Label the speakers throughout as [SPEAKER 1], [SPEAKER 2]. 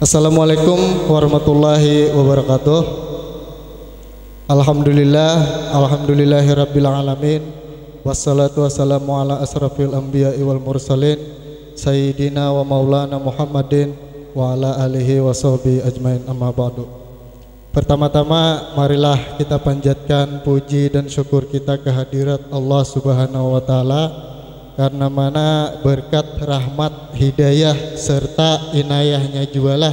[SPEAKER 1] Assalamualaikum warahmatullahi wabarakatuh. Alhamdulillah, alhamdulillahirabbil alamin. Wassalatu wassalamu ala asrafil anbiya'i wal mursalin sayyidina wa maulana Muhammadin wa ala alihi wa sahbihi ajmain amma ba'du. Pertama-tama marilah kita panjatkan puji dan syukur kita kehadirat Allah Subhanahu wa taala karena mana berkat rahmat hidayah serta inayahnya jualah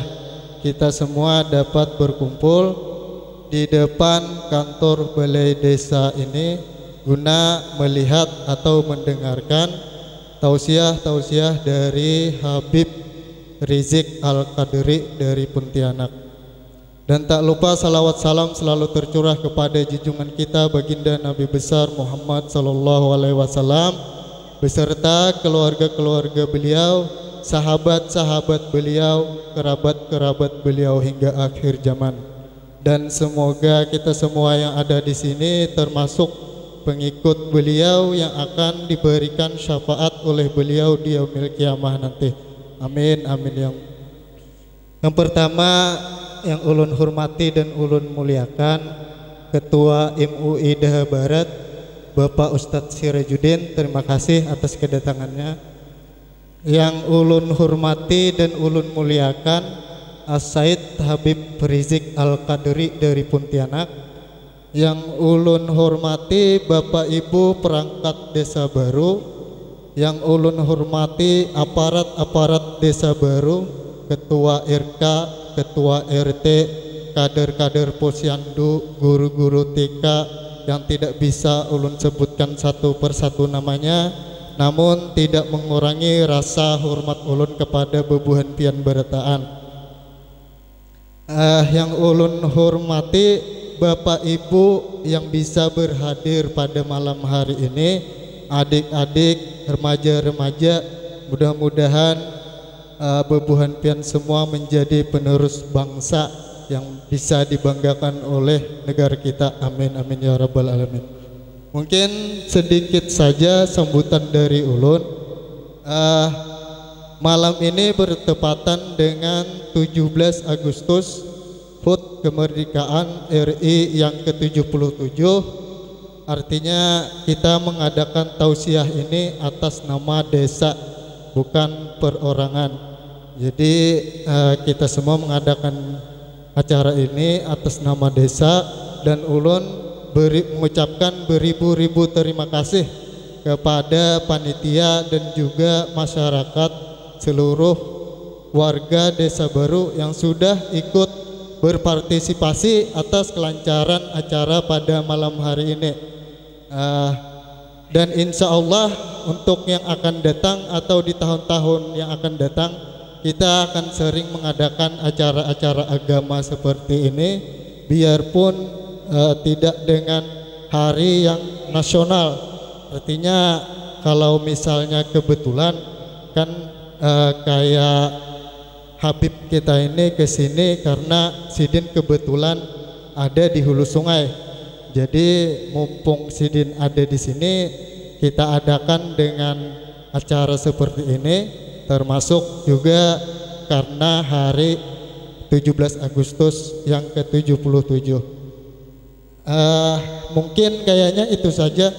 [SPEAKER 1] kita semua dapat berkumpul di depan kantor balai desa ini guna melihat atau mendengarkan tausiah-tausiah dari Habib Rizik Al-Qadri dari Pontianak. Dan tak lupa salawat salam selalu tercurah kepada junjungan kita baginda Nabi besar Muhammad sallallahu alaihi wasallam beserta keluarga-keluarga beliau, sahabat-sahabat beliau, kerabat-kerabat beliau hingga akhir zaman. Dan semoga kita semua yang ada di sini termasuk pengikut beliau yang akan diberikan syafaat oleh beliau di yaumil kiamah nanti. Amin amin yang yang pertama yang ulun hormati dan ulun muliakan Ketua MUI Daha Barat Bapak Ustadz Sirajudin terima kasih atas kedatangannya. Yang ulun hormati dan ulun muliakan As-Said Habib Rizik Al-Qadri dari Pontianak. Yang ulun hormati Bapak Ibu perangkat desa baru. Yang ulun hormati aparat-aparat desa baru ketua RK, ketua RT, kader-kader posyandu, guru-guru TK yang tidak bisa ulun sebutkan satu persatu namanya namun tidak mengurangi rasa hormat ulun kepada bebuhan pian berataan. Uh, yang ulun hormati Bapak Ibu yang bisa berhadir pada malam hari ini adik-adik remaja-remaja mudah-mudahan uh, bebuhan pian semua menjadi penerus bangsa yang bisa dibanggakan oleh negara kita. Amin amin ya rabbal alamin. Mungkin sedikit saja sambutan dari ulun. Uh, malam ini bertepatan dengan 17 Agustus HUT kemerdekaan RI yang ke-77 artinya kita mengadakan tausiah ini atas nama desa bukan perorangan. Jadi uh, kita semua mengadakan acara ini atas nama desa dan ulun beri, mengucapkan beribu-ribu terima kasih kepada panitia dan juga masyarakat seluruh warga desa baru yang sudah ikut berpartisipasi atas kelancaran acara pada malam hari ini. Uh, dan insya Allah untuk yang akan datang atau di tahun-tahun yang akan datang kita akan sering mengadakan acara-acara agama seperti ini biarpun uh, tidak dengan hari yang nasional. Artinya kalau misalnya kebetulan kan uh, kayak Habib kita ini ke sini karena Sidin kebetulan ada di hulu sungai. Jadi mumpung Sidin ada di sini kita adakan dengan acara seperti ini termasuk juga karena hari 17 Agustus yang ke-77. Uh, mungkin kayaknya itu saja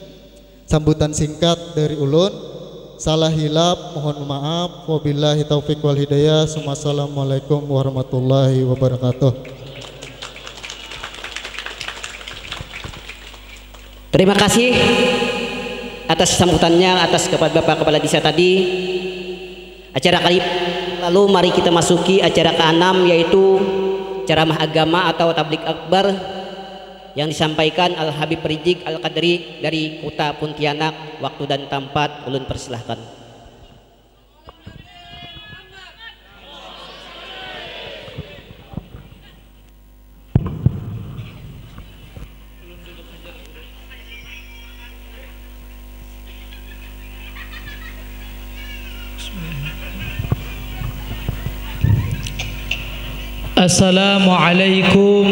[SPEAKER 1] sambutan singkat dari ulun. Salah hilap mohon maaf. Wabillahi taufik wal hidayah. Wassalamualaikum warahmatullahi wabarakatuh.
[SPEAKER 2] Terima kasih atas sambutannya atas kepada Bapak Kepala Desa tadi acara kali lalu mari kita masuki acara ke-6 yaitu ceramah agama atau tablik akbar yang disampaikan Al Habib Rizik Al Qadri dari Kota Pontianak waktu dan tempat. Ulun persilahkan
[SPEAKER 3] السلام عليكم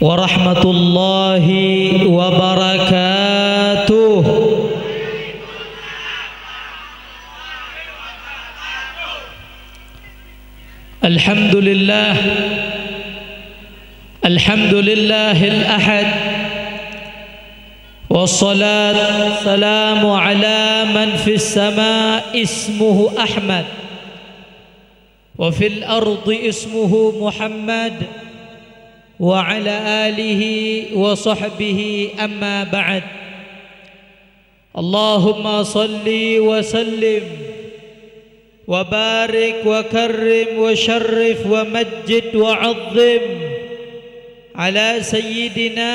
[SPEAKER 3] ورحمة الله وبركاته. الحمد لله الحمد لله الأحد والصلاة والسلام على من في السماء اسمه أحمد. وفي الأرض اسمه محمد وعلى آله وصحبه أما بعد. اللهم صل وسلم وبارك وكرم وشرف ومجد وعظم على سيدنا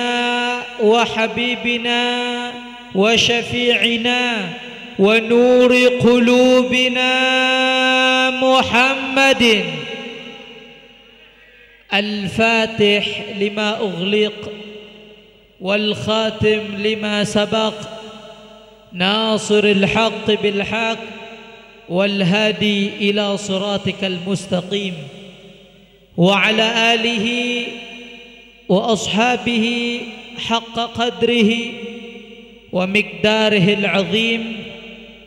[SPEAKER 3] وحبيبنا وشفيعنا ونور قلوبنا محمد. الفاتح لما أغلق والخاتم لما سبق. ناصر الحق بالحق والهادي إلى صراطك المستقيم. وعلى آله وأصحابه حق قدره ومقداره العظيم.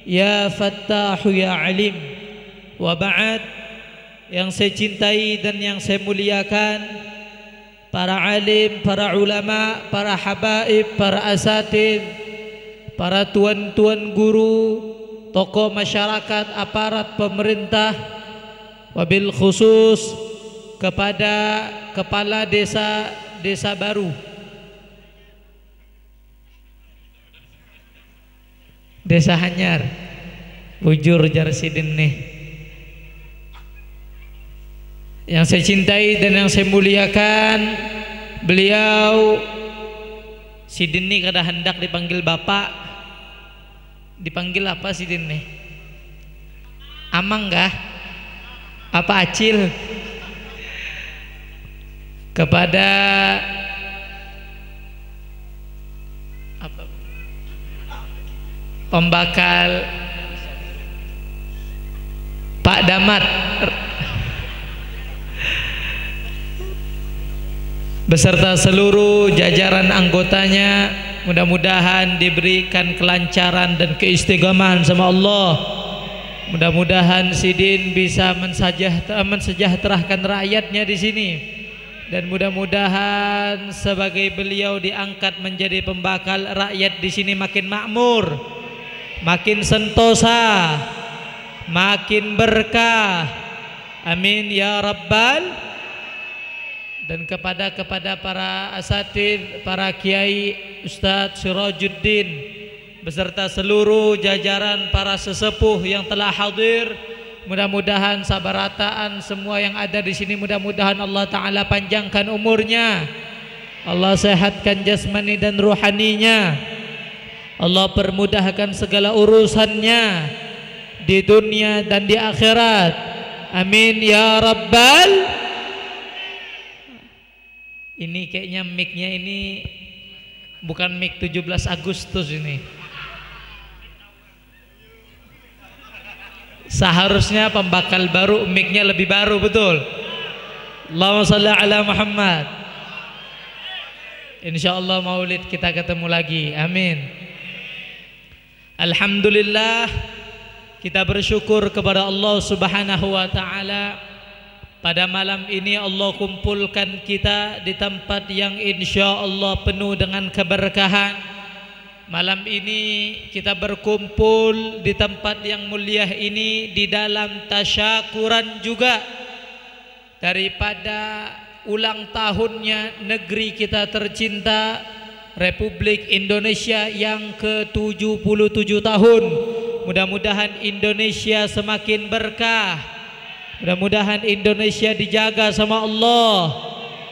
[SPEAKER 3] Ya Fattahu Ya Alim. Wa ba'ad Yang saya cintai dan yang saya muliakan Para alim, para ulama, para habaib, para asatid Para tuan-tuan guru Tokoh masyarakat, aparat pemerintah Wabil khusus kepada kepala desa desa baru. Desa Hanyar, bujur Jarsidin nih. Yang saya cintai dan yang saya muliakan, beliau Sidin ini kada hendak dipanggil bapak, dipanggil apa Sidin nih? Amang kah? Apa acil? Kepada Pembakal Pak Damat. Beserta seluruh jajaran anggotanya mudah-mudahan diberikan kelancaran dan keistiqomahan sama Allah. Mudah-mudahan Sidin bisa mensejahterakan rakyatnya di sini. Dan mudah-mudahan sebagai beliau diangkat menjadi pembakal rakyat di sini makin makmur makin sentosa makin berkah amin ya rabbal dan kepada kepada para asatid, para kiai, Ustadz Sirajuddin beserta seluruh jajaran para sesepuh yang telah hadir. Mudah-mudahan sabarataan semua yang ada di sini mudah-mudahan Allah taala panjangkan umurnya. Allah sehatkan jasmani dan ruhaninya. Allah permudahkan segala urusannya di dunia dan di akhirat. Amin ya rabbal ini kayaknya mic-nya ini bukan mic 17 Agustus ini. Seharusnya pembakal baru mic-nya lebih baru betul. Allahumma salli ala Muhammad. Insyaallah Maulid kita ketemu lagi. Amin. Alhamdulillah kita bersyukur kepada Allah Subhanahu wa taala pada malam ini Allah kumpulkan kita di tempat yang insya Allah penuh dengan keberkahan. Malam ini kita berkumpul di tempat yang mulia ini di dalam tasyakuran juga daripada ulang tahunnya negeri kita tercinta Republik Indonesia yang ke-77 tahun. Mudah-mudahan Indonesia semakin berkah Mudah-mudahan Indonesia dijaga sama Allah.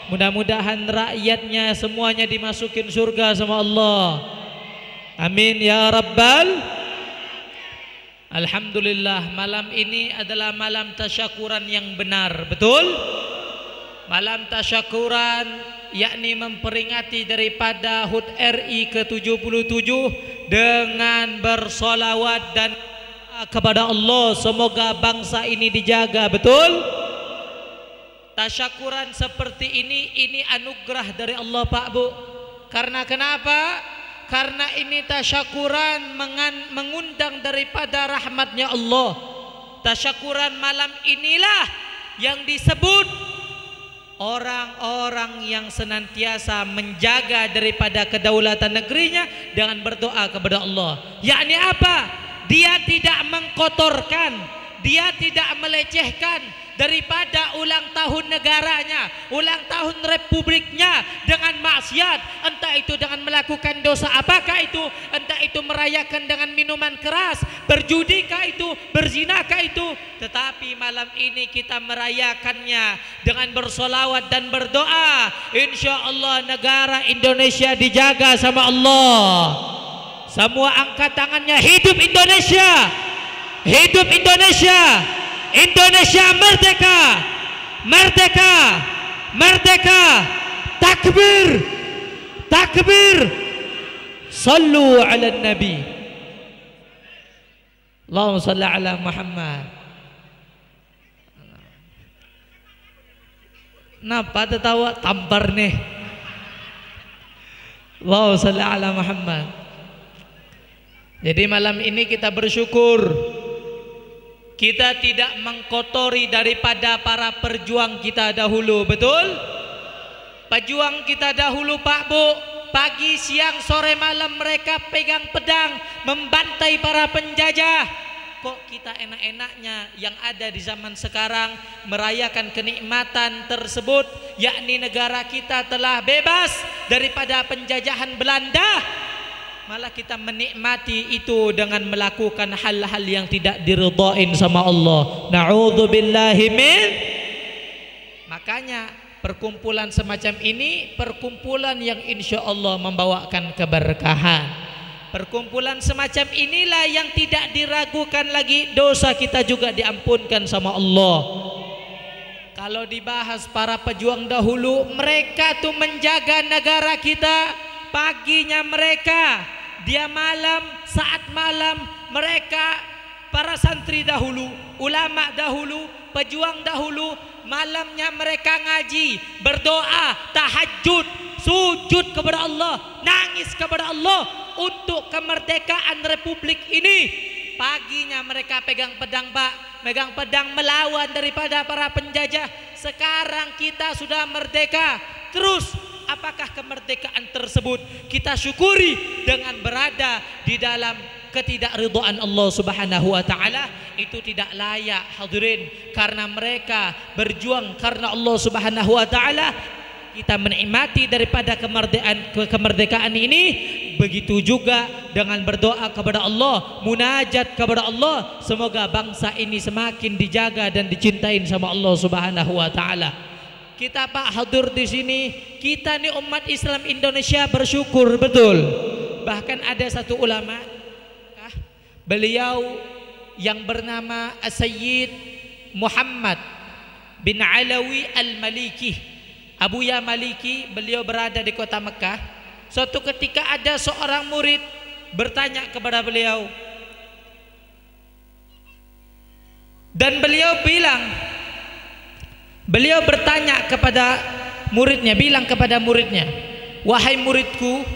[SPEAKER 3] Mudah-mudahan rakyatnya semuanya dimasukin surga sama Allah. Amin ya rabbal Alhamdulillah malam ini adalah malam tasyakuran yang benar Betul? Malam tasyakuran yakni memperingati daripada HUT RI ke-77 Dengan bersolawat dan kepada Allah. Semoga bangsa ini dijaga betul? Tasyakuran seperti ini ini anugerah dari Allah Pak Bu. Karena kenapa? Karena ini tasyakuran mengundang daripada rahmatnya Allah. Tasyakuran malam inilah yang disebut orang-orang yang senantiasa menjaga daripada kedaulatan negerinya dengan berdoa kepada Allah. Yakni apa? Dia tidak mengkotorkan, dia tidak melecehkan, daripada ulang tahun negaranya, ulang tahun republiknya dengan maksiat, entah itu dengan melakukan dosa apakah itu, entah itu merayakan dengan minuman keras, berjudikah itu, berzinakah itu, tetapi malam ini kita merayakannya dengan bersolawat dan berdoa. Insya Allah negara Indonesia dijaga sama Allah. Semua angkat tangannya hidup Indonesia. Hidup Indonesia. Indonesia merdeka. Merdeka. Merdeka. Takbir. Takbir. Sallu ala nabi. Allahumma salli ala Muhammad. Napa tertawa? Tampar nih. Allahumma salli ala Muhammad. Jadi malam ini kita bersyukur kita tidak mengkotori daripada para perjuang kita dahulu, betul? Pejuang kita dahulu Pak Bu, pagi, siang, sore, malam mereka pegang pedang membantai para penjajah. Kok kita enak-enaknya yang ada di zaman sekarang merayakan kenikmatan tersebut, yakni negara kita telah bebas daripada penjajahan Belanda malah kita menikmati itu dengan melakukan hal-hal yang tidak diridhain sama Allah. Nauzubillahi min Makanya perkumpulan semacam ini perkumpulan yang insya Allah membawakan keberkahan. Perkumpulan semacam inilah yang tidak diragukan lagi dosa kita juga diampunkan sama Allah. Kalau dibahas para pejuang dahulu, mereka tuh menjaga negara kita, paginya mereka dia malam saat malam mereka para santri dahulu ulama dahulu pejuang dahulu malamnya mereka ngaji berdoa tahajud sujud kepada Allah nangis kepada Allah untuk kemerdekaan republik ini. Paginya mereka pegang pedang pak pegang pedang melawan daripada para penjajah. Sekarang kita sudah merdeka. Terus apakah kemerdekaan tersebut kita syukuri dengan berada di dalam ketidakridhaan Allah Subhanahu wa taala? Itu tidak layak hadirin. Karena mereka berjuang karena Allah Subhanahu wa taala kita menikmati daripada kemerdekaan kemerdekaan ini. Begitu juga dengan berdoa kepada Allah munajat kepada Allah. Semoga bangsa ini semakin dijaga dan dicintai sama Allah Subhanahu wa taala kita Pak hadir di sini, kita nih umat Islam Indonesia bersyukur betul. Bahkan ada satu ulama, beliau yang bernama Sayyid Muhammad bin Alawi Al-Maliki. Abu Ya Maliki, beliau berada di kota Mekah. Suatu ketika ada seorang murid bertanya kepada beliau, dan beliau bilang, Beliau bertanya kepada muridnya, bilang kepada muridnya, "Wahai muridku,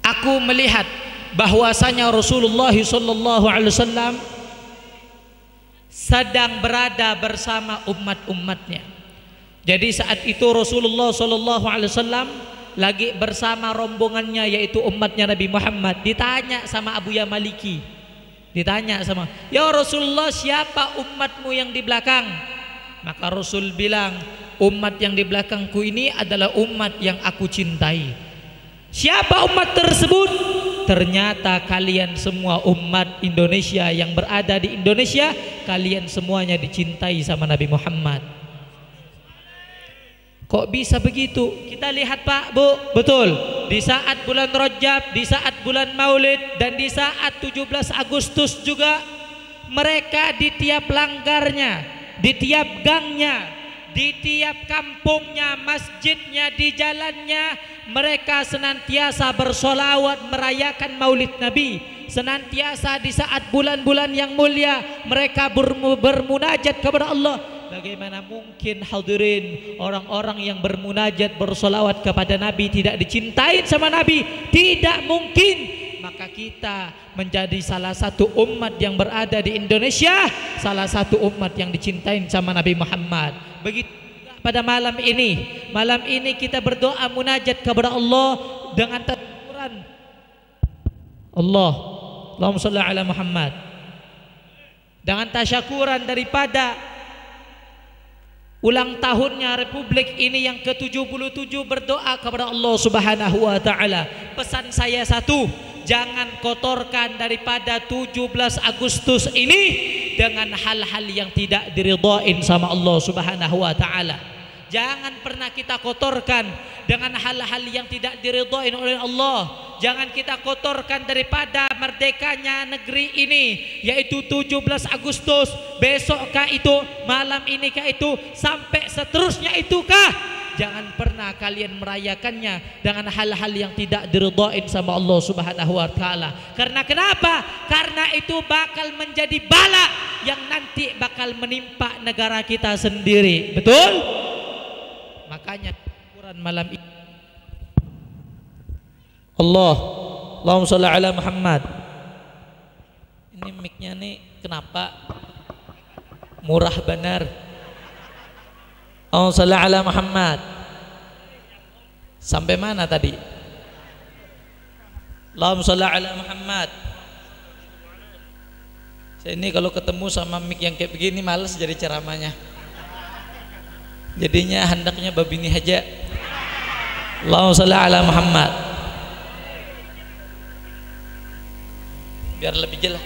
[SPEAKER 3] aku melihat bahwasanya Rasulullah sallallahu alaihi wasallam sedang berada bersama umat-umatnya. Jadi saat itu Rasulullah sallallahu alaihi wasallam lagi bersama rombongannya yaitu umatnya Nabi Muhammad. Ditanya sama Abu Yamaliki, Ditanya sama, "Ya Rasulullah, siapa umatmu yang di belakang?" Maka Rasul bilang, "Umat yang di belakangku ini adalah umat yang aku cintai." Siapa umat tersebut? Ternyata kalian semua umat Indonesia yang berada di Indonesia, kalian semuanya dicintai sama Nabi Muhammad. Kok bisa begitu? Kita lihat Pak, Bu, betul. Di saat bulan Rajab, di saat bulan Maulid dan di saat 17 Agustus juga mereka di tiap langgarnya, di tiap gangnya, di tiap kampungnya, masjidnya, di jalannya mereka senantiasa bersolawat merayakan Maulid Nabi. Senantiasa di saat bulan-bulan yang mulia mereka bermunajat kepada Allah Bagaimana mungkin hadirin orang-orang yang bermunajat bersolawat kepada Nabi tidak dicintai sama Nabi? Tidak mungkin. maka kita menjadi salah satu umat yang berada di Indonesia salah satu umat yang dicintai sama Nabi Muhammad begitu pada malam ini malam ini kita berdoa munajat kepada Allah dengan Quran Allah Allahumma ala Muhammad dengan tasyakuran daripada ulang tahunnya Republik ini yang ke-77 berdoa kepada Allah Subhanahu wa taala. Pesan saya satu, jangan kotorkan daripada 17 Agustus ini dengan hal-hal yang tidak diridhoin sama Allah Subhanahu wa taala. Jangan pernah kita kotorkan dengan hal-hal yang tidak diridhoi oleh Allah. Jangan kita kotorkan daripada merdekanya negeri ini yaitu 17 Agustus. Besokkah itu, malam ini kah itu, sampai seterusnya itu kah? Jangan pernah kalian merayakannya dengan hal-hal yang tidak diridhoin sama Allah Subhanahu wa taala. Karena kenapa? Karena itu bakal menjadi bala yang nanti bakal menimpa negara kita sendiri. Betul? Makanya Quran malam ini. Allah Allahumma sholli ala Muhammad. Ini mic-nya nih kenapa? Murah benar. Allahumma sholli ala Muhammad. Sampai mana tadi? Allahumma sholli ala Muhammad. Saya ini kalau ketemu sama mic yang kayak begini males jadi ceramahnya jadinya hendaknya babini haja. Allahumma salli ala Muhammad. Biar lebih jelas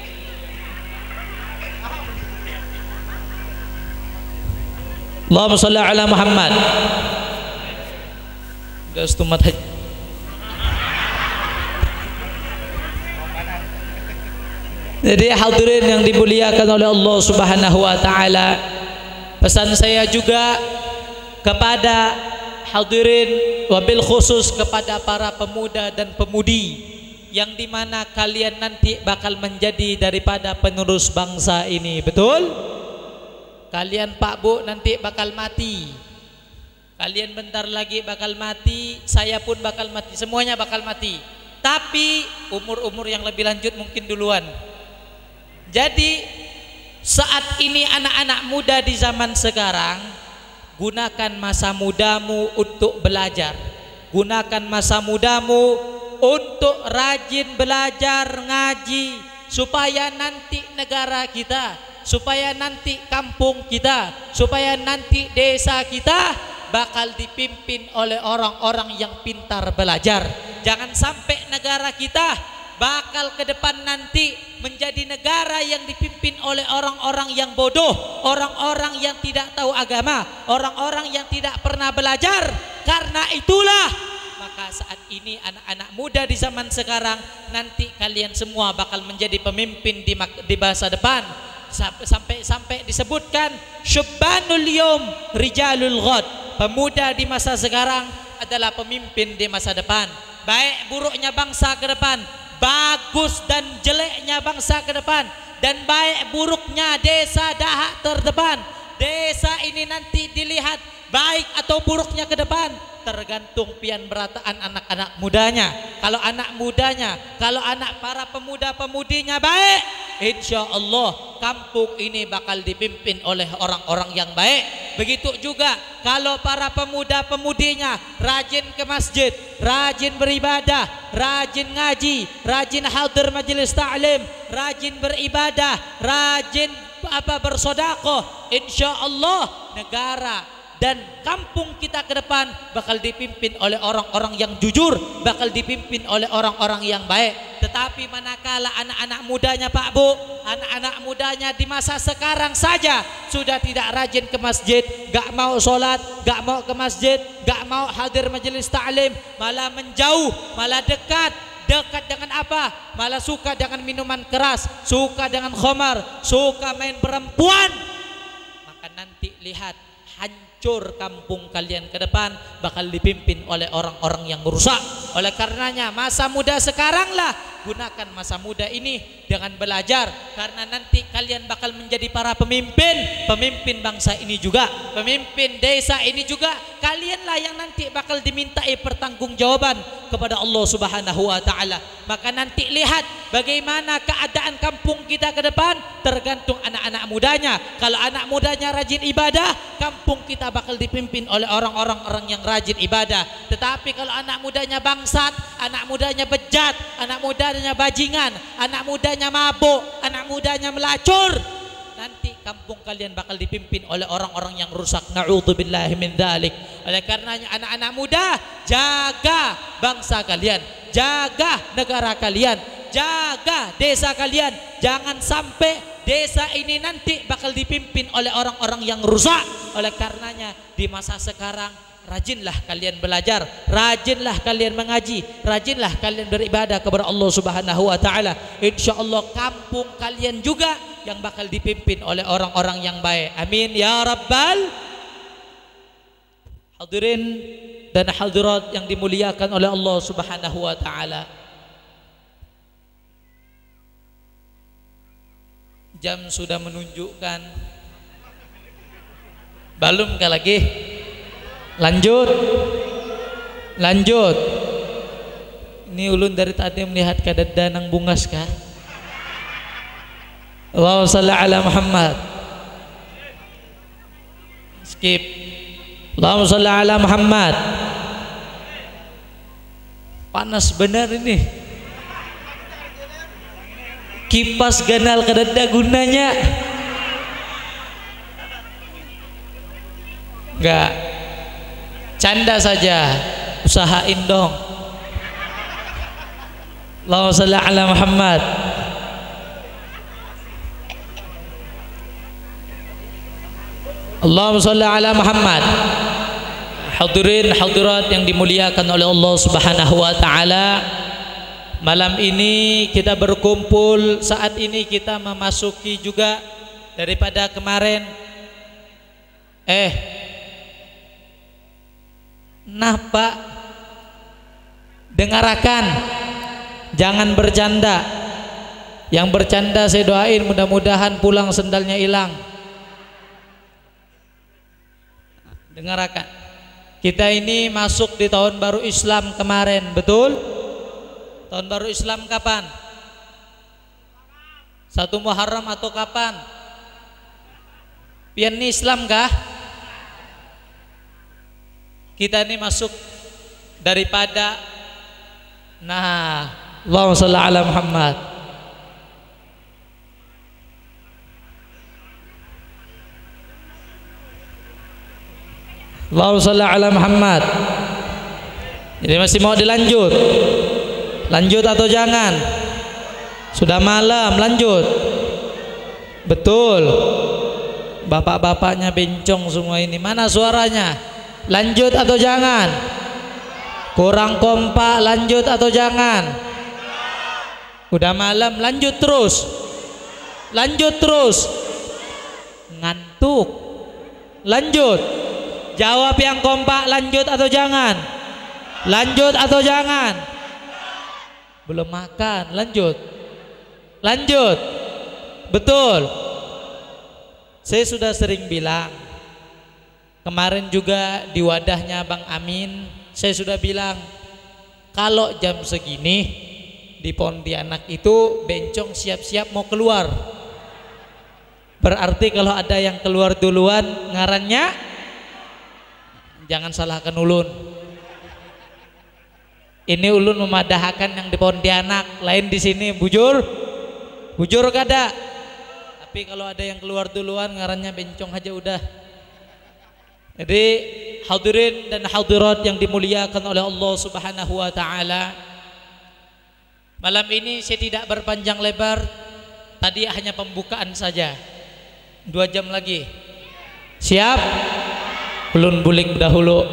[SPEAKER 3] Allahumma salli ala Muhammad. Udah setumat haji. Jadi hadirin yang dimuliakan oleh Allah Subhanahu wa taala. Pesan saya juga kepada hadirin wabil khusus kepada para pemuda dan pemudi yang di mana kalian nanti bakal menjadi daripada penerus bangsa ini. Betul? Kalian pak bu nanti bakal mati. Kalian bentar lagi bakal mati saya pun bakal mati. Semuanya bakal mati. Tapi umur-umur yang lebih lanjut mungkin duluan. Jadi saat ini anak-anak muda di zaman sekarang gunakan masa mudamu untuk belajar. Gunakan masa mudamu untuk rajin belajar ngaji supaya nanti negara kita supaya nanti kampung kita supaya nanti desa kita bakal dipimpin oleh orang-orang yang pintar belajar. Jangan sampai negara kita bakal ke depan nanti menjadi negara yang dipimpin oleh orang-orang yang bodoh, orang-orang yang tidak tahu agama, orang-orang yang tidak pernah belajar. Karena itulah maka saat ini anak-anak muda di zaman sekarang nanti kalian semua bakal menjadi pemimpin di, di masa depan. Sampai sampai disebutkan syubbanul yom rijalul ghad. Pemuda di masa sekarang adalah pemimpin di masa depan. Baik buruknya bangsa ke depan bagus dan jeleknya bangsa ke depan dan baik buruknya desa dahak terdepan. Desa ini nanti dilihat baik atau buruknya ke depan tergantung pian berataan anak-anak mudanya. Kalau anak mudanya kalau anak para pemuda-pemudinya baik insya Allah kampung ini bakal dipimpin oleh orang-orang yang baik. Begitu juga kalau para pemuda-pemudinya rajin ke masjid rajin beribadah rajin ngaji rajin hadir majelis ta'lim rajin beribadah rajin apa bersodakoh insya Allah negara dan kampung kita ke depan bakal dipimpin oleh orang-orang yang jujur, bakal dipimpin oleh orang-orang yang baik. Tetapi manakala anak-anak mudanya Pak Bu, anak-anak mudanya di masa sekarang saja sudah tidak rajin ke masjid, gak mau sholat, gak mau ke masjid, gak mau hadir majelis ta'lim, malah menjauh, malah dekat, dekat dengan apa? Malah suka dengan minuman keras, suka dengan khomar, suka main perempuan. Maka nanti lihat hancur kampung kalian ke depan bakal dipimpin oleh orang-orang yang merusak. Oleh karenanya masa muda sekaranglah. Gunakan masa muda ini dengan belajar karena nanti kalian bakal menjadi para pemimpin, pemimpin bangsa ini juga, pemimpin desa ini juga. Kalianlah yang nanti bakal dimintai pertanggungjawaban kepada Allah Subhanahu wa taala. Maka nanti lihat bagaimana keadaan kampung kita ke depan tergantung anak-anak mudanya. Kalau anak mudanya rajin ibadah, kampung kita bakal dipimpin oleh orang-orang orang yang rajin ibadah. Tetapi kalau anak mudanya bangsat, anak mudanya bejat, anak mudanya bajingan, anak mudanya mabuk, anak mudanya melacur, nanti kampung kalian bakal dipimpin oleh orang-orang yang rusak. Na'udzubillahi min dzalik. Oleh karenanya anak-anak muda, jaga bangsa kalian, jaga negara kalian, jaga desa kalian. Jangan sampai desa ini nanti bakal dipimpin oleh orang-orang yang rusak. Oleh karenanya di masa sekarang rajinlah kalian belajar, rajinlah kalian mengaji, rajinlah kalian beribadah kepada Allah Subhanahu wa taala. Insyaallah kampung kalian juga yang bakal dipimpin oleh orang-orang yang baik. Amin ya rabbal Hadirin dan hadirat yang dimuliakan oleh Allah Subhanahu wa taala. Jam sudah menunjukkan belum lagi? Lanjut. Lanjut. Ini ulun dari tadi melihat kadang bungas kah? Allahumma salli ala Muhammad. Skip. Allahumma salli ala Muhammad. Panas benar ini. Kipas ganal kadada gunanya. Enggak. Canda saja. Usahain dong. Allahumma salli ala Muhammad. Allahumma salli ala Muhammad. Hadirin hadirat yang dimuliakan oleh Allah Subhanahu wa taala. Malam ini kita berkumpul, saat ini kita memasuki juga daripada kemarin eh nah Pak. Dengarkan. Jangan bercanda. Yang bercanda saya doain mudah-mudahan pulang sendalnya hilang. Dengarkan. Kita ini masuk di tahun baru Islam kemarin betul? Tahun baru Islam kapan? Satu Muharram atau kapan? Pian Islam kah kita ini masuk daripada nah Allahumma salli ala Muhammad. Allahumma salli ala Muhammad. Jadi masih mau dilanjut? Lanjut atau jangan? Sudah malam lanjut. Betul. Bapak-bapaknya bencong semua ini. Mana suaranya lanjut atau jangan? Kurang kompak lanjut atau jangan? Udah malam lanjut terus. Lanjut terus. Ngantuk. Lanjut. Jawab yang kompak lanjut atau jangan? Lanjut atau jangan? Belum makan lanjut. Lanjut. Betul. Saya sudah sering bilang kemarin juga di wadahnya Bang Amin saya sudah bilang kalau jam segini di Pontianak itu bencong siap-siap mau keluar. Berarti kalau ada yang keluar duluan ngarannya jangan salahkan ulun. Ini ulun memadahkan yang di Pontianak lain di sini bujur bujur kada tapi kalau ada yang keluar duluan ngarannya bencong aja udah jadi hadirin dan hadirat yang dimuliakan oleh Allah Subhanahu wa taala malam ini saya tidak berpanjang lebar tadi hanya pembukaan saja. Dua jam lagi. Siap? Ulun bulik dahulu.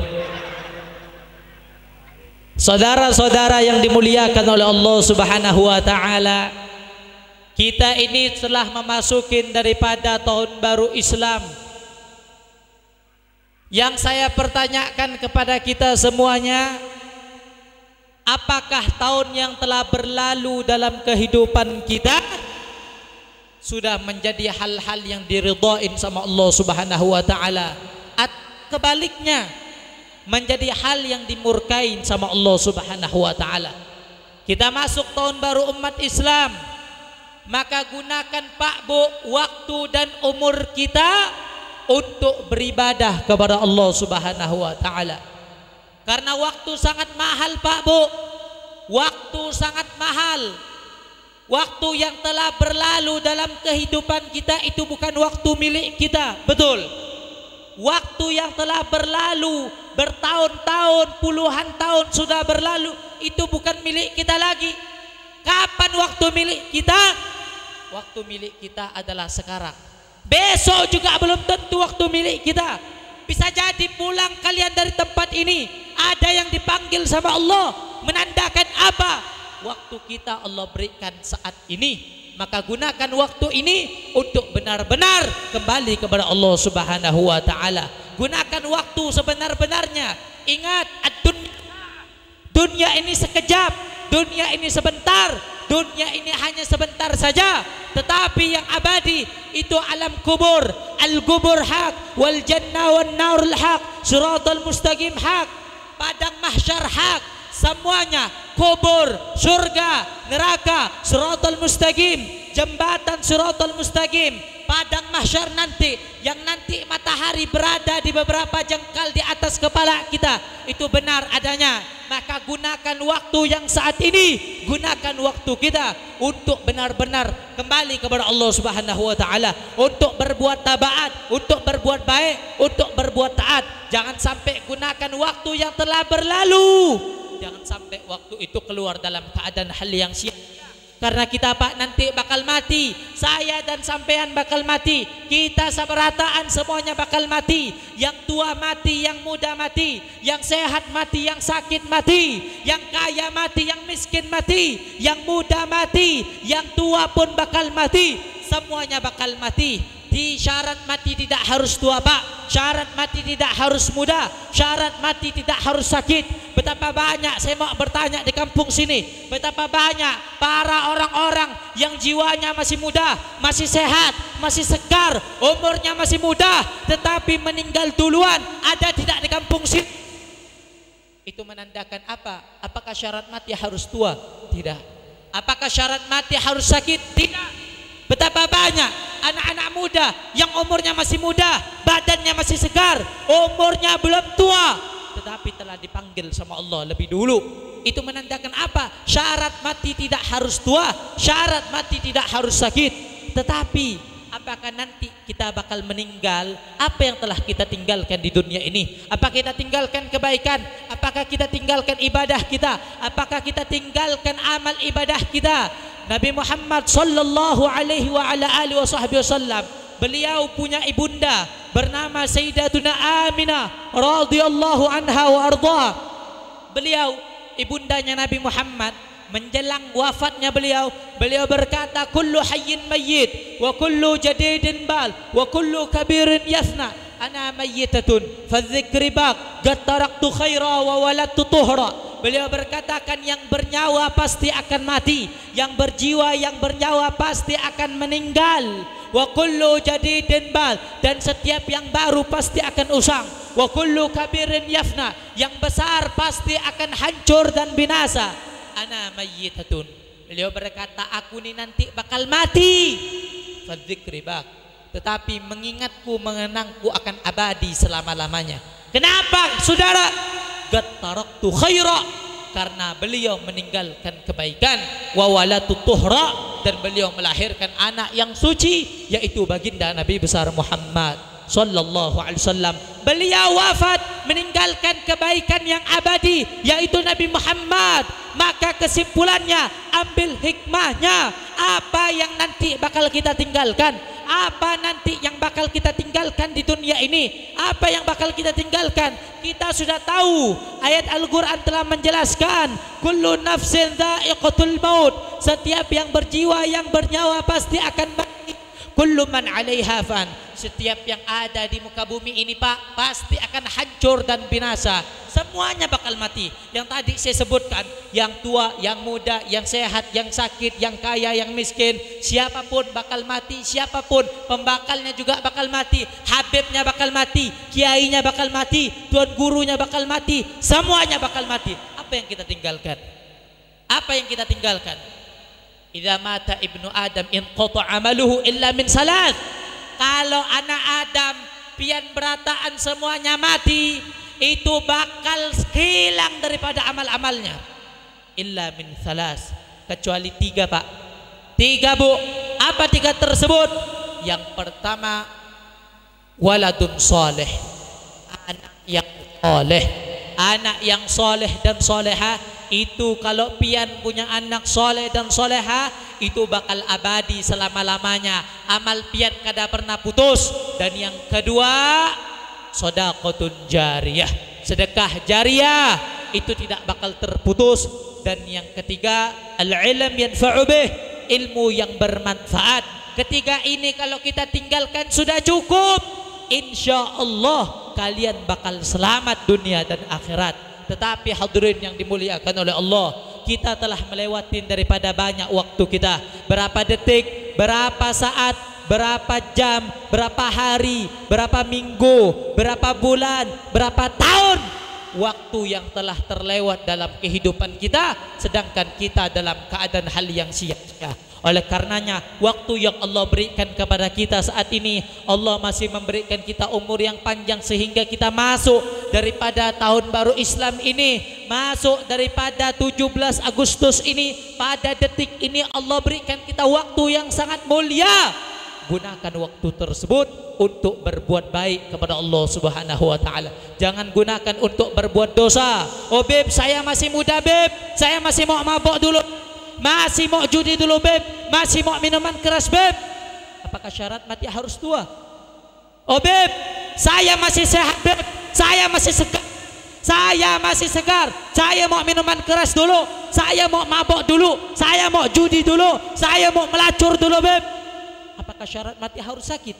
[SPEAKER 3] Saudara-saudara yang dimuliakan oleh Allah Subhanahu wa taala, kita ini telah memasukin daripada tahun baru Islam. Yang saya pertanyakan kepada kita semuanya, apakah tahun yang telah berlalu dalam kehidupan kita sudah menjadi hal-hal yang diridhain sama Allah Subhanahu wa taala. At kebaliknya menjadi hal yang dimurkain sama Allah Subhanahu wa taala. Kita masuk tahun baru umat Islam, maka gunakan Pak Bu waktu dan umur kita untuk beribadah kepada Allah Subhanahu wa taala. Karena waktu sangat mahal Pak Bu. Waktu sangat mahal. Waktu yang telah berlalu dalam kehidupan kita itu bukan waktu milik kita. Betul. Waktu yang telah berlalu bertahun-tahun, puluhan tahun sudah berlalu itu bukan milik kita lagi. Kapan waktu milik kita? Waktu milik kita adalah sekarang. Besok juga belum tentu waktu milik kita. Bisa jadi pulang kalian dari tempat ini ada yang dipanggil sama Allah menandakan apa? Waktu kita Allah berikan saat ini. Maka gunakan waktu ini untuk benar-benar kembali kepada Allah Subhanahu wa taala. Gunakan waktu sebenar-benarnya. Ingat, dunia ini sekejap, dunia ini sebentar, dunia ini hanya sebentar saja. Tetapi yang abadi itu alam kubur, al-kubur hak, wal jannah wan narul hak, suratul mustaqim hak, padang mahsyar hak, semuanya kubur, surga, neraka, suratul mustaqim, jembatan suratul mustaqim, padang mahsyar nanti yang nanti matahari berada di beberapa jengkal di atas kepala kita. Itu benar adanya. Maka gunakan waktu yang saat ini. Gunakan waktu kita untuk benar-benar kembali kepada Allah Subhanahu wa taala. Untuk berbuat tabaat untuk berbuat baik untuk berbuat taat. Jangan sampai gunakan waktu yang telah berlalu jangan sampai waktu itu keluar dalam keadaan hal yang sia karena kita Pak nanti bakal mati. Saya dan sampean bakal mati. Kita seberataan semuanya bakal mati. Yang tua mati, yang muda mati, yang sehat mati, yang sakit mati, yang kaya mati, yang miskin mati, yang muda mati, yang tua pun bakal mati. Semuanya bakal mati. Di syarat mati tidak harus tua pak. Syarat mati tidak harus muda. Syarat mati tidak harus sakit. Betapa banyak saya mau bertanya di kampung sini. Betapa banyak para orang-orang yang jiwanya masih muda Masih sehat, masih segar Umurnya masih muda Tetapi meninggal duluan. Ada tidak di kampung sini? Itu menandakan apa? Apakah syarat mati harus tua? Tidak. Apakah syarat mati harus sakit? Tidak Betapa banyak anak-anak muda yang umurnya masih muda, badannya masih segar, umurnya belum tua, tetapi telah dipanggil sama Allah lebih dulu. Itu menandakan apa? Syarat mati tidak harus tua, syarat mati tidak harus sakit. Tetapi apakah nanti kita bakal meninggal? Apa yang telah kita tinggalkan di dunia ini? Apakah kita tinggalkan kebaikan? Apakah kita tinggalkan ibadah kita? Apakah kita tinggalkan amal ibadah kita? Nabi Muhammad sallallahu alaihi wa ala alihi wasallam beliau punya ibunda bernama Sayyidatuna Aminah radhiyallahu anha wa arda beliau ibundanya Nabi Muhammad menjelang wafatnya beliau beliau berkata kullu hayyin mayyit wa kullu jadidin bal wa kullu kabirin yasna ana mayyitatun fadzikri baq qad taraktu khaira wa waladtu tuhra Beliau berkatakan yang bernyawa pasti akan mati, yang berjiwa yang bernyawa pasti akan meninggal. Wa kullu jadidin bal dan setiap yang baru pasti akan usang. Wa kullu kabirin yafna, yang besar pasti akan hancur dan binasa. Ana mayyitatun. Beliau berkata, aku ini nanti bakal mati. Fadzikri. Tetapi mengingatku, mengenangku akan abadi selama-lamanya. Kenapa saudara? qad taraktu khaira karena beliau meninggalkan kebaikan wa walatu tuhra dan beliau melahirkan anak yang suci yaitu baginda Nabi besar Muhammad sallallahu alaihi wasallam. Beliau wafat meninggalkan kebaikan yang abadi yaitu Nabi Muhammad. Maka kesimpulannya ambil hikmahnya. Apa yang nanti bakal kita tinggalkan? Apa nanti yang bakal kita tinggalkan di dunia ini? Apa yang bakal kita tinggalkan? Kita sudah tahu ayat Al-Quran telah menjelaskan kullu nafsin maut. Setiap yang berjiwa yang bernyawa pasti akan mati kullu man 'alaiha fan. Setiap yang ada di muka bumi ini Pak pasti akan hancur dan binasa. Semuanya bakal mati. Yang tadi saya sebutkan yang tua yang muda yang sehat yang sakit yang kaya yang miskin siapa pun bakal mati siapa pun pembakalnya juga bakal mati habibnya bakal mati kiainya bakal mati tuan gurunya bakal mati semuanya bakal mati. Apa yang kita tinggalkan? Apa yang kita tinggalkan Idza mata ibnu Adam in qata amaluhu illa min salat. Kalau anak Adam pian berataan semuanya mati, itu bakal hilang daripada amal-amalnya. Illa min salas. Kecuali tiga pak. Tiga bu. Apa tiga tersebut? Yang pertama waladun soleh. Anak yang soleh. Anak yang soleh dan soleha itu kalau pian punya anak soleh dan soleha itu bakal abadi selama-lamanya. Amal pian kada pernah putus. Dan yang kedua sodakotun jariyah. Sedekah jariyah itu tidak bakal terputus. Dan yang ketiga al-ilm yanfa'u bih ilmu yang bermanfaat. Ketiga ini kalau kita tinggalkan sudah cukup insya Allah kalian bakal selamat dunia dan akhirat tetapi hadirin yang dimuliakan oleh Allah, kita telah melewati daripada banyak waktu kita. Berapa detik, berapa saat, berapa jam, berapa hari, berapa minggu, berapa bulan, berapa tahun waktu yang telah terlewat dalam kehidupan kita sedangkan kita dalam keadaan hal yang sia-sia. Oleh karenanya waktu yang Allah berikan kepada kita saat ini Allah masih memberikan kita umur yang panjang sehingga kita masuk daripada tahun baru Islam ini masuk daripada 17 Agustus ini pada detik ini Allah berikan kita waktu yang sangat mulia gunakan waktu tersebut untuk berbuat baik kepada Allah Subhanahu wa taala. Jangan gunakan untuk berbuat dosa. Oh saya masih muda beb. Saya masih mau mabok dulu. Masih mau judi dulu beb, masih mau minuman keras beb. Apakah syarat mati harus tua? Oh beb, saya masih sehat beb, saya masih segar. Saya masih segar. Saya mau minuman keras dulu. Saya mau mabok dulu. Saya mau judi dulu. Saya mau melacur dulu beb. Apakah syarat mati harus sakit?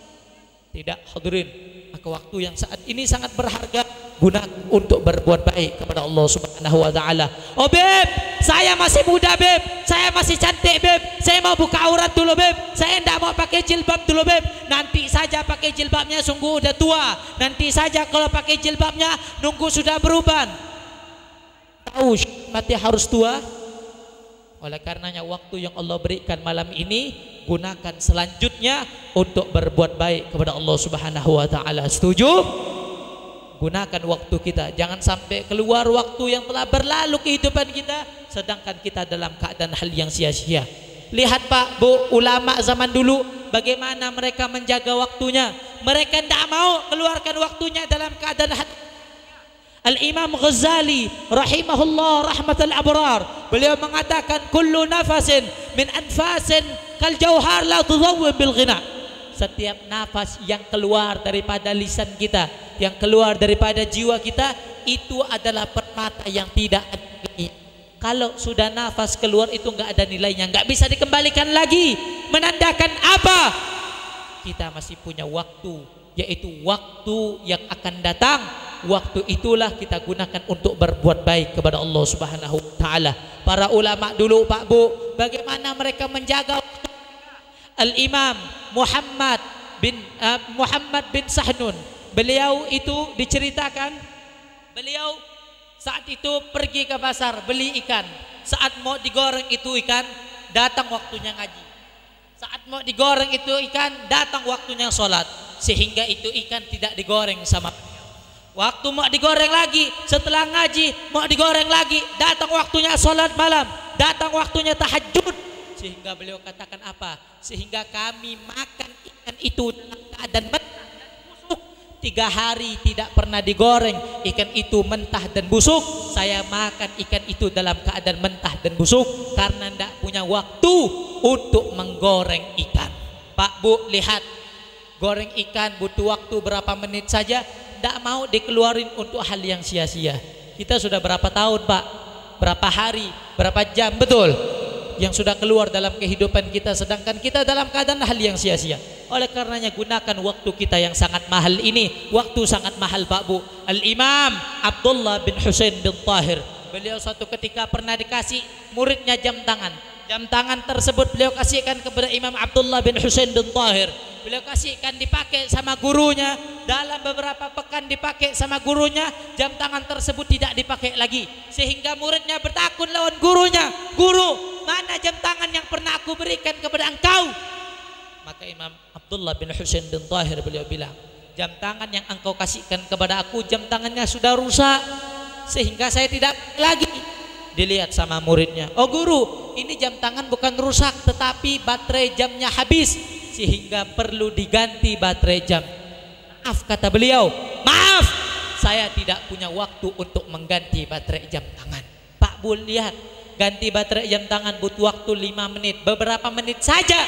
[SPEAKER 3] Tidak hadirin. Maka waktu yang saat ini sangat berharga guna untuk berbuat baik kepada Allah Subhanahu wa taala. Oh beb, saya masih muda beb, saya masih cantik beb, saya mau buka aurat dulu beb, saya tidak mau pakai jilbab dulu beb. Nanti saja pakai jilbabnya sungguh udah tua. Nanti saja kalau pakai jilbabnya nunggu sudah beruban. Tahu mati harus tua? Oleh karenanya waktu yang Allah berikan malam ini gunakan selanjutnya untuk berbuat baik kepada Allah Subhanahu wa taala. Setuju? Gunakan waktu kita. Jangan sampai keluar waktu yang telah berlalu kehidupan kita sedangkan kita dalam keadaan hal yang sia-sia. Lihat Pak, Bu, ulama zaman dulu bagaimana mereka menjaga waktunya. Mereka tidak mau keluarkan waktunya dalam keadaan hal Al-Imam Ghazali rahimahullah rahmatul abrar beliau mengatakan kullu nafasin min anfasin kal jauhar la tudawwim bil ghina setiap nafas yang keluar daripada lisan kita yang keluar daripada jiwa kita itu adalah permata yang tidak ada kalau sudah nafas keluar itu enggak ada nilainya. Enggak bisa dikembalikan lagi. Menandakan apa? Kita masih punya waktu yaitu waktu yang akan datang. Waktu itulah kita gunakan untuk berbuat baik kepada Allah Subhanahu wa taala. Para ulama dulu Pak Bu, bagaimana mereka menjaga Al-Imam Muhammad bin uh, Muhammad bin Sahnun. Beliau itu diceritakan beliau saat itu pergi ke pasar beli ikan. Saat mau digoreng itu ikan, datang waktunya ngaji. Saat mau digoreng itu ikan, datang waktunya sholat. Sehingga itu ikan tidak digoreng sama Waktu mau digoreng lagi, setelah ngaji mau digoreng lagi, datang waktunya sholat malam, datang waktunya tahajud. Sehingga beliau katakan apa? Sehingga kami makan ikan itu dalam keadaan mentah dan busuk. Tiga hari tidak pernah digoreng, ikan itu mentah dan busuk. Saya makan ikan itu dalam keadaan mentah dan busuk karena tidak punya waktu untuk menggoreng ikan. Pak Bu lihat, goreng ikan butuh waktu berapa menit saja tidak mau dikeluarin untuk hal yang sia-sia. Kita sudah berapa tahun Pak? Berapa hari? Berapa jam? Betul. Yang sudah keluar dalam kehidupan kita sedangkan kita dalam keadaan hal yang sia-sia. Oleh karenanya gunakan waktu kita yang sangat mahal ini. Waktu sangat mahal Pak Bu. Al-Imam Abdullah bin Husain bin Tahir. Beliau suatu ketika pernah dikasih muridnya jam tangan. Jam tangan tersebut beliau kasihkan kepada Imam Abdullah bin Husain bin Tahir. Beliau kasihkan dipakai sama gurunya. Dalam beberapa pekan dipakai sama gurunya. Jam tangan tersebut tidak dipakai lagi. Sehingga muridnya bertakun lawan gurunya. Guru, mana jam tangan yang pernah aku berikan kepada engkau? Maka Imam Abdullah bin Husain bin Tahir beliau bilang, jam tangan yang engkau kasihkan kepada aku, jam tangannya sudah rusak. Sehingga saya tidak lagi. Dilihat sama muridnya, oh guru, ini jam tangan bukan rusak, tetapi baterai jamnya habis. Sehingga perlu diganti baterai jam. Maaf kata beliau, maaf, saya tidak punya waktu untuk mengganti baterai jam tangan. Pak Bul lihat, ganti baterai jam tangan butuh waktu 5 menit, beberapa menit saja.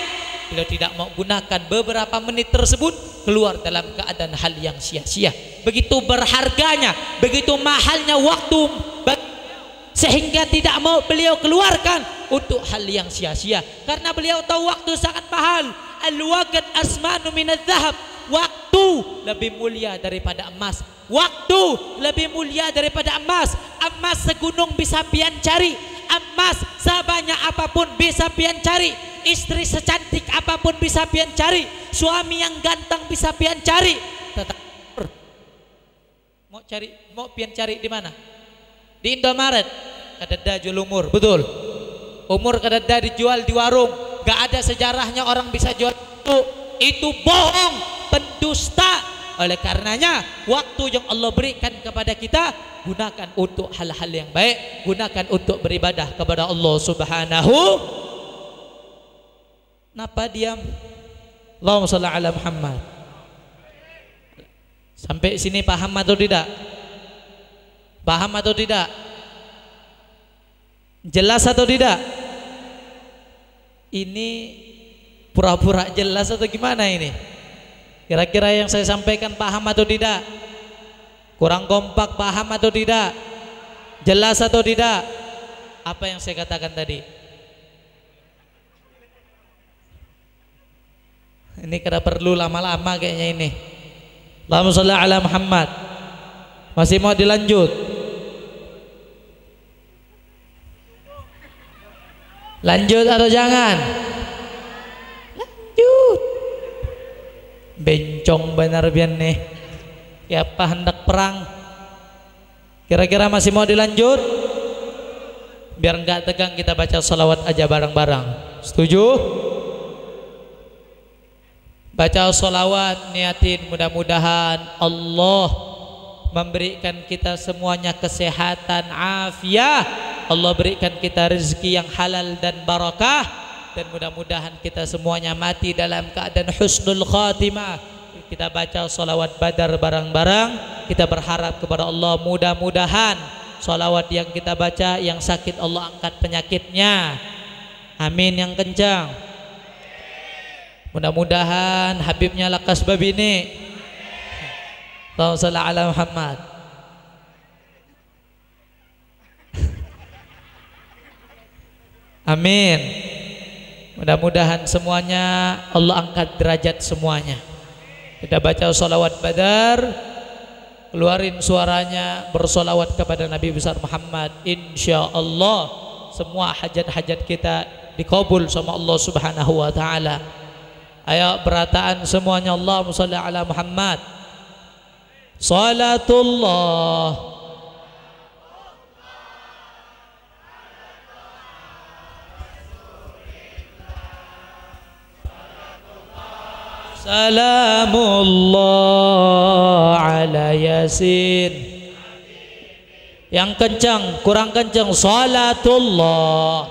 [SPEAKER 3] Beliau tidak mau gunakan beberapa menit tersebut keluar dalam keadaan hal yang sia-sia. Begitu berharganya begitu mahalnya waktu sehingga tidak mau beliau keluarkan untuk hal yang sia-sia. Karena beliau tahu waktu sangat mahal. Al-waqt asmanu minadz zahab waktu lebih mulia daripada emas waktu lebih mulia daripada emas. Emas segunung bisa pian cari. Emas sebanyak apa pun bisa pian cari. Istri secantik apa pun bisa pian cari. Suami yang ganteng bisa pian cari. Tetap mau cari mau pian cari di mana? Di Indomaret. Kadada jual umur betul. Umur kadada dijual di warung. Gak ada sejarahnya orang bisa jual itu. Itu bohong pendusta oleh karenanya waktu yang Allah berikan kepada kita gunakan untuk hal-hal yang baik gunakan untuk beribadah kepada Allah subhanahu Napa diam? Allahumma salli ala Muhammad. Sampai sini paham atau tidak? Paham atau tidak? Jelas atau tidak? Ini pura-pura jelas atau gimana ini? Kira-kira yang saya sampaikan paham atau tidak? Kurang kompak paham atau tidak? Jelas atau tidak? Apa yang saya katakan tadi? Ini kada perlu lama-lama kayaknya ini. Allahumma sholli ala Muhammad. Masih mau dilanjut? Lanjut atau jangan? Bencong benar bian nih. Siapa hendak perang? Kira-kira masih mau dilanjut? Biar enggak tegang kita baca salawat aja bareng-bareng. Setuju? Baca solawat niatin mudah-mudahan Allah memberikan kita semuanya kesehatan afiah Allah berikan kita rezeki yang halal dan barakah dan mudah-mudahan kita semuanya mati dalam keadaan husnul khatimah kita baca solawat badar barang-barang kita berharap kepada Allah mudah-mudahan solawat yang kita baca yang sakit Allah angkat penyakitnya amin yang kencang Mudah-mudahan Habibnya lakas babi ini. Allahumma ala Muhammad. Amin. Mudah-mudahan semuanya Allah angkat derajat semuanya. Kita baca salawat badar, keluarin suaranya bersolawat kepada Nabi besar Muhammad. Insya Allah semua hajat-hajat kita dikabul sama Allah Subhanahu Wa Taala. Ayo berataan semuanya Allahumma salli ala Muhammad. Salatullah Salamullah ala Yasin Yang kencang, kurang kencang Salatullah.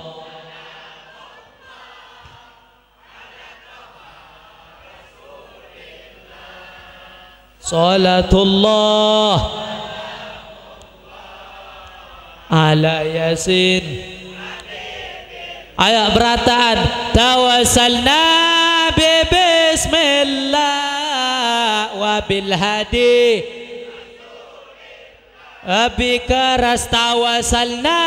[SPEAKER 3] Salatullah ala Yasin Ayo berataan Tawassalna bi بسم الله وبالهدي. أبيك رستا وصلنا.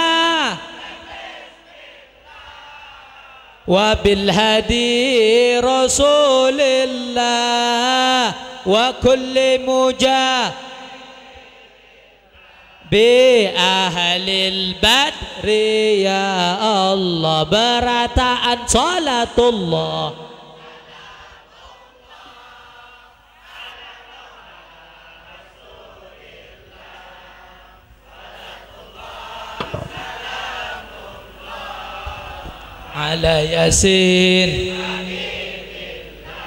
[SPEAKER 3] وبالهدي رسول الله وكل مجا بأهل البدر. يا الله برتعا صلاة الله. Ala yasin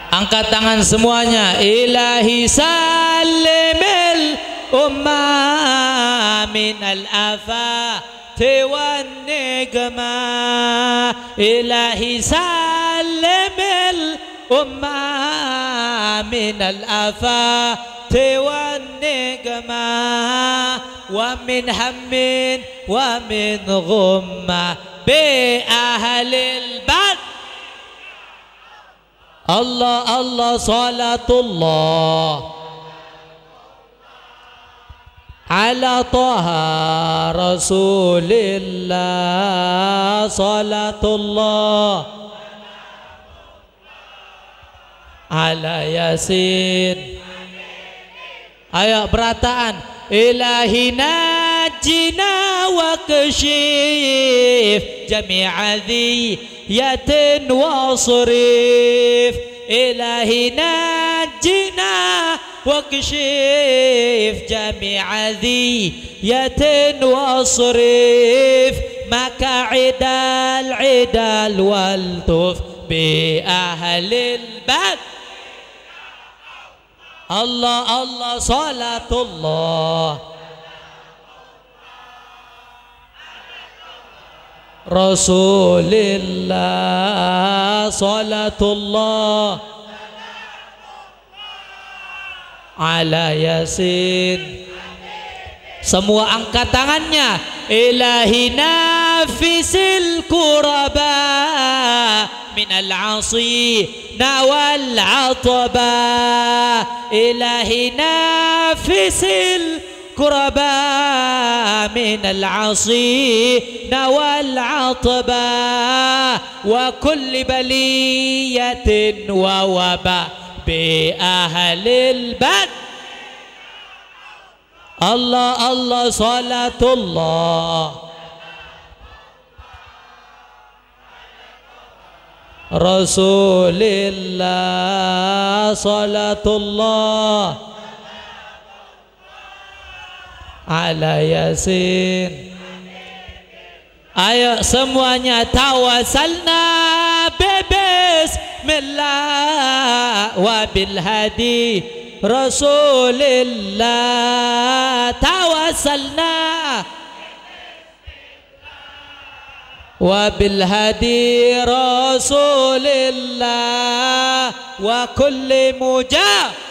[SPEAKER 3] angkat tangan semuanya ilahi salimil umma min al afat wan nigma ilahi salimil umma min al afat wan nigma ومن هم ومن غمه بأهل البدر الله الله صلاة الله على طه رسول الله. صلاة الله على ياسين. Ayo berataan najina wa kashif جميع ذية واصرف إلهي نجنا واكشف جميع ذية واصرف مكاعد العدل والتف بأهل البد Allah Allah salatullah. Rasulillah salatullah. Ala yasin. Semua angkat tangannya. Ilahi nafisil kuraba من العصي ناوى العطبا إلهي نافس الكربا من العصي نوى العطبا وكل بلية ووبا بأهل البد الله الله صلاة الله. رسول الله صلاة الله على ياسين أيوة أن توسلنا ببسم الله وبالهدي رسول الله توسلنا wa bil hadi Rasulillah wa kulli mujah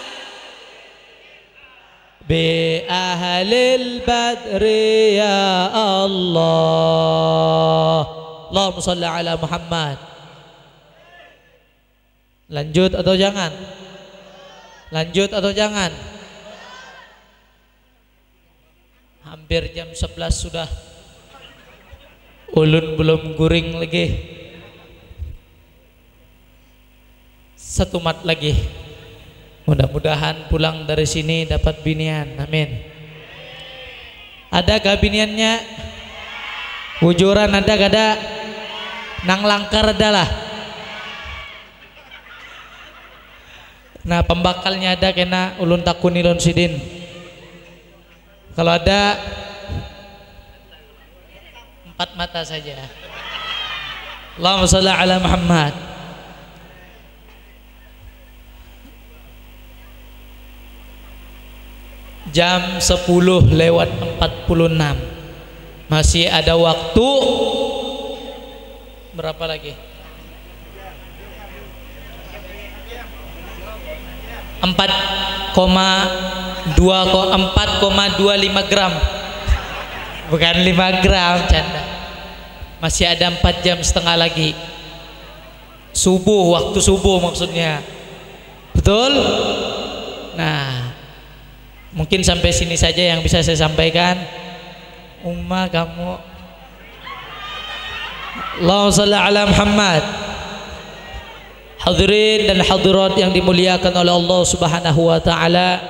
[SPEAKER 3] بأهل البدر يا الله اللهم صل على محمد lanjut atau jangan lanjut atau jangan hampir jam 11 sudah ulun belum guring lagi satu mat lagi Mudah-mudahan pulang dari sini dapat binian. Amin. Ada gak biniannya? Wujuran ada gak ada? Nang langkar adalah. Nah pembakalnya ada kena ulun takuni lon sidin. Kalau ada empat mata saja. Allahumma salli ala Muhammad. jam 10 lewat 46 masih ada waktu berapa lagi 4,2 4,25 gram bukan 5 gram canda masih ada 4 jam setengah lagi subuh waktu subuh maksudnya betul nah Mungkin sampai sini saja yang bisa saya sampaikan. Umma kamu Allahumma salli ala Muhammad. Hadirin dan hadirat yang dimuliakan oleh Allah Subhanahu wa taala.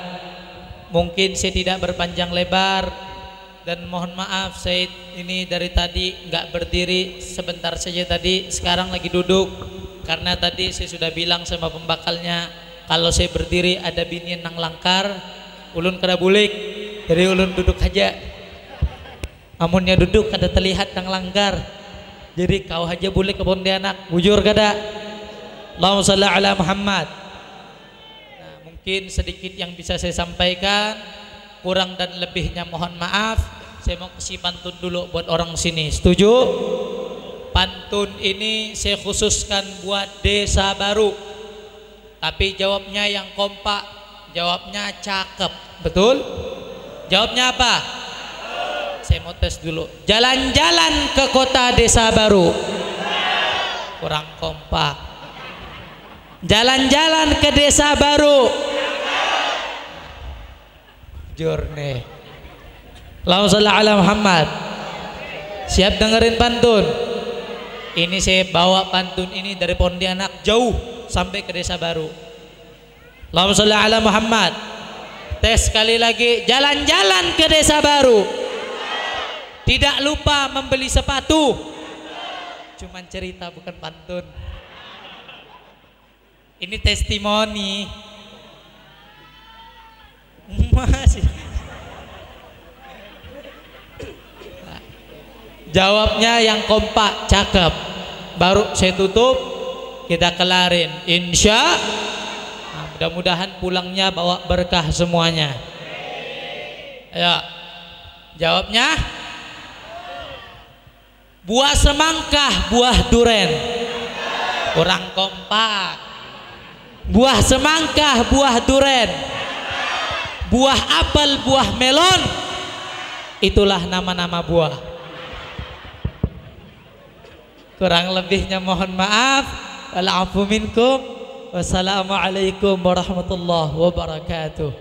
[SPEAKER 3] Mungkin saya tidak berpanjang lebar dan mohon maaf saya ini dari tadi nggak berdiri. Sebentar saja tadi sekarang lagi duduk. Karena tadi saya sudah bilang sama pembakalnya kalau saya berdiri ada bini nang langkar ulun kada bulik. Jadi ulun duduk aja. Amunnya duduk kada terlihat nang langgar. Jadi kau aja boleh ke anak bujur kada? Allahumma salli ala Muhammad. Nah, mungkin sedikit yang bisa saya sampaikan. Kurang dan lebihnya mohon maaf saya mau kasih pantun dulu buat orang sini. Setuju? Pantun ini saya khususkan buat desa baru. Tapi jawabnya yang kompak jawabnya cakep. Betul? Jawabnya apa? Saya mau tes dulu. Jalan-jalan ke kota desa baru. Kurang kompak. Jalan-jalan ke desa baru. Journey Allahumma salli ala Muhammad. Siap dengerin pantun? Ini saya bawa pantun ini dari Pontianak jauh sampai ke desa baru. Allahumma salli ala Muhammad. Tes sekali lagi jalan-jalan ke desa baru. Tidak lupa membeli sepatu. Cuman cerita bukan pantun. Ini testimoni. Masih Jawabnya yang kompak, cakep. Baru saya tutup, kita kelarin. Insya nah, mudah-mudahan pulangnya bawa berkah semuanya. Ya, jawabnya buah semangka, buah duren. Kurang kompak. Buah semangka, buah duren. Buah apel, buah melon. Itulah nama-nama buah. Kurang lebihnya mohon maaf. Walafu minkum. Wassalamualaikum warahmatullahi wabarakatuh.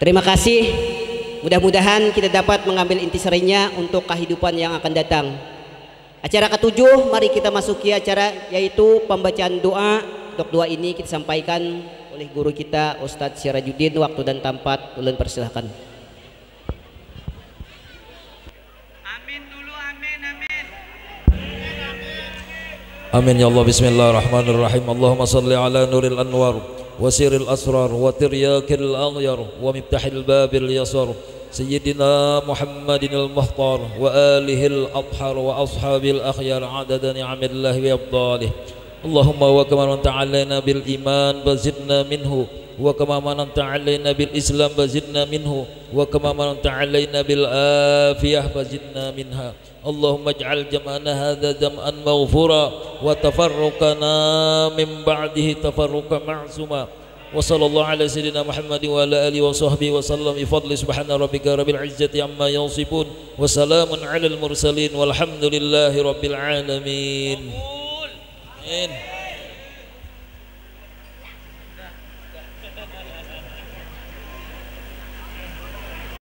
[SPEAKER 2] Terima kasih. Mudah-mudahan kita dapat mengambil intisarinya untuk kehidupan yang akan datang. Acara ketujuh, mari kita masuki acara yaitu pembacaan doa. Untuk doa ini kita sampaikan oleh guru kita Ustadz Syarajuddin. Waktu dan tempat ulun persilahkan.
[SPEAKER 4] Amin ya Allah Bismillahirrahmanirrahim Allahumma salli ala nuril anwar Wasiril asrar Wa tiryakil aghyar Wa miftahil babil yasar Sayyidina Muhammadin al-Muhtar Wa alihil adhar Wa ashabil akhyar Adada ni'amillahi wa abdalih Allahumma wa kama ta'alayna bil iman Bazidna minhu Wa kama mananta alayna bil islam Bazidna اللهم اجعل جمعنا هذا جمعا مغفورا وتفرقنا من بعده تفرقا معصوما وصلى الله على سيدنا محمد وعلى آله وصحبه وسلم بفضل سبحان ربك رب العزة عما يصفون وسلام على المرسلين والحمد لله رب العالمين. آمين.